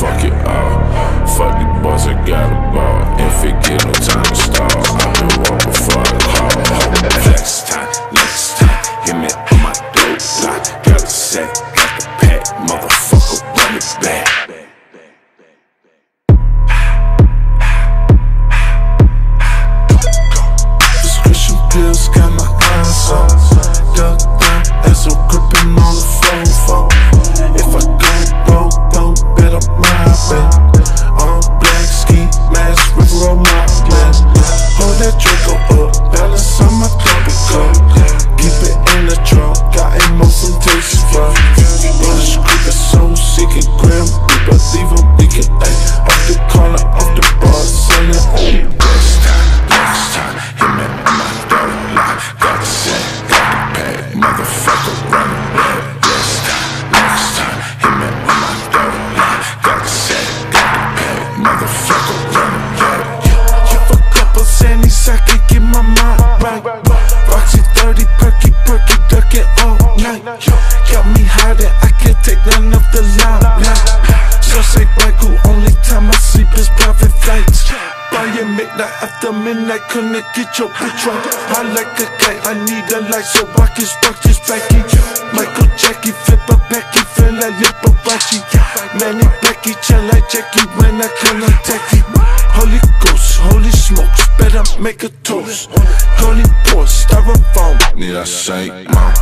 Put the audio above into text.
fuck it up. Fuck the boss, I got a ball. Got me high that I can't take none of the limelight. So say Michael, only time I sleep is private flights. Buying midnight after midnight, couldn't get your bitch right. I like a kite, I need a light so I can spark this Becky. Michael Jackie, flip a Becky, feel like Liberace. Manny Becky, chill like Jackie when I can attack you. Holy Ghost, holy smokes, better make a toast. Holy pours, styrofoam, need I shake, man.